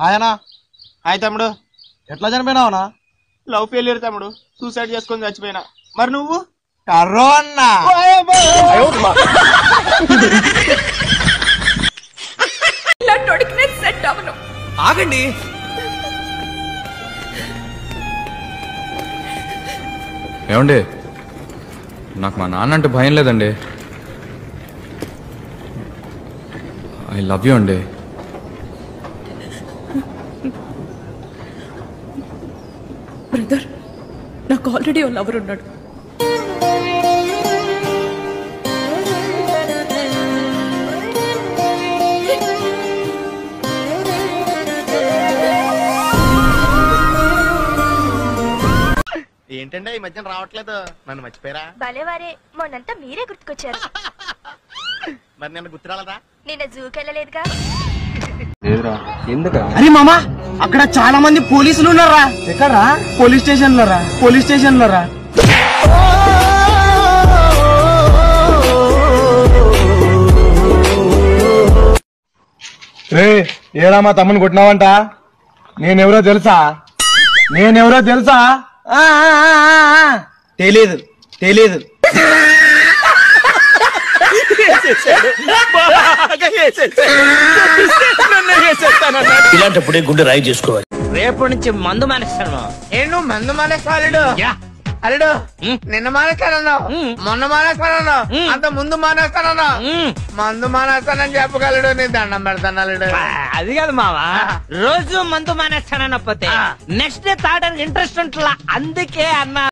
ఆయనా హాయ్ తమ్ముడు. ఎట్లా చనిపోయినావునా లవ్ ఫెయిల్యూర్ తమ్ముడు. సూసైడ్ చేసుకొని చచ్చిపోయినా. మరి నువ్వు? కరోనా ఆగండి. ఏమండి? నాకు మా నాన్న అంటే భయం లేదండి. ఐ లవ్ యూ అండి. నాకు ఆల్రెడీ ఓ లవర్ ఉన్నాడు. ఏంటంటే ఈ మధ్యన రావట్లేదు? నన్ను మర్చిపోయారా? భలేవారే మొన్నంతా మీరే గుర్తుకొచ్చారు. మరి నిన్న గుర్తు రాలదా నిన్న జూకెళ్ళలేదుగా అరే మామా అక్కడ చాలా మంది పోలీసులు ఉన్నారా ఎక్కడరా? పోలీస్ స్టేషన్లో రా పోలీస్ స్టేషన్లో రా రే ఏడా మా తమ్ముని కొట్టినావంట? నేనెవరో తెలుసా? నేనెవరో తెలుసా. తెలీదు తెలీదు. ఇలాంటప్పుడే గుండె రాయి చేసుకోవాలి. రేపు నుంచి మందు మానేస్తాను నేను మందు మానేస్తాడు అల్లుడు? నిన్న మానేస్తానన్నావు. మొన్న మానేస్తానన్నావు. అంత ముందు మానేస్తానన్నావు. మందు మానేస్తానని చెప్పగలడు నీ దండం పెడతాను అల్లుడు. అది కాదు మావా రోజు మందు మానేస్తానన్నపోతే నెక్స్ట్ డే తాగడానికి ఇంట్రెస్ట్ ఉంటుందా? అందుకే అన్నా.